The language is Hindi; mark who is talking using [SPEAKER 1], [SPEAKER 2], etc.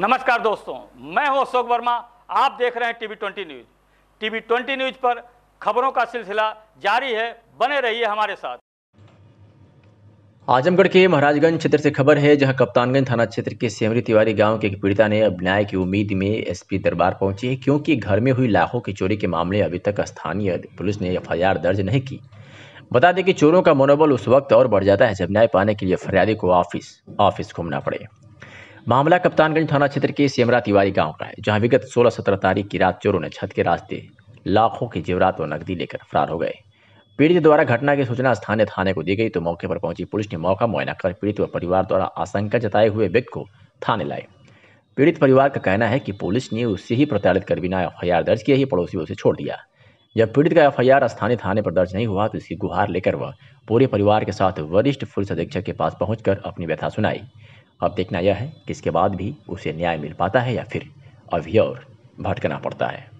[SPEAKER 1] नमस्कार दोस्तों, मैं हूँ अशोक वर्मा, आप देख रहे हैं TV twenty news. TV twenty news पर खबरों का सिलसिला जारी है, बने रहिए हमारे साथ।
[SPEAKER 2] आजमगढ़ के महाराजगंज क्षेत्र से खबर है, जहाँ कप्तानगंज थाना क्षेत्र के सेमरी तिवारी गाँव के एक पीड़िता ने अब न्याय की उम्मीद में एसपी दरबार पहुँची है क्योंकि घर में हुई लाखों की चोरी के मामले अभी तक स्थानीय पुलिस ने एफआईआर दर्ज नहीं की। बता दें कि चोरों का मनोबल उस वक्त और बढ़ जाता है जब न्याय पाने के लिए फरियादी को ऑफ़िस ऑफ़िस घूमना पड़े। मामला कप्तानगंज थाना क्षेत्र के सेमरा तिवारी गाँव का है, जहाँ विगत 16-17 तारीख की रात चोरों ने छत के रास्ते लाखों के जेवरात और नकदी लेकर फरार हो गए। पीड़ित द्वारा घटना की सूचना स्थानीय थाने को दी गई तो मौके पर पहुँची पुलिस ने मौका मुआयना कर पीड़ित व परिवार द्वारा आशंका जताए हुए व्यक्ति को थाने लाए। पीड़ित परिवार का कहना है कि पुलिस ने उससे ही प्रताड़ित कर बिना एफआईआर दर्ज किया ही पड़ोसी उसे छोड़ दिया। जब पीड़ित का एफआईआर स्थानीय थाने पर दर्ज नहीं हुआ तो इसकी गुहार लेकर वह पूरे परिवार के साथ वरिष्ठ पुलिस अधीक्षक के पास पहुंचकर अपनी व्यथा सुनाई। अब देखना यह है कि इसके बाद भी उसे न्याय मिल पाता है या फिर अभी और भटकना पड़ता है।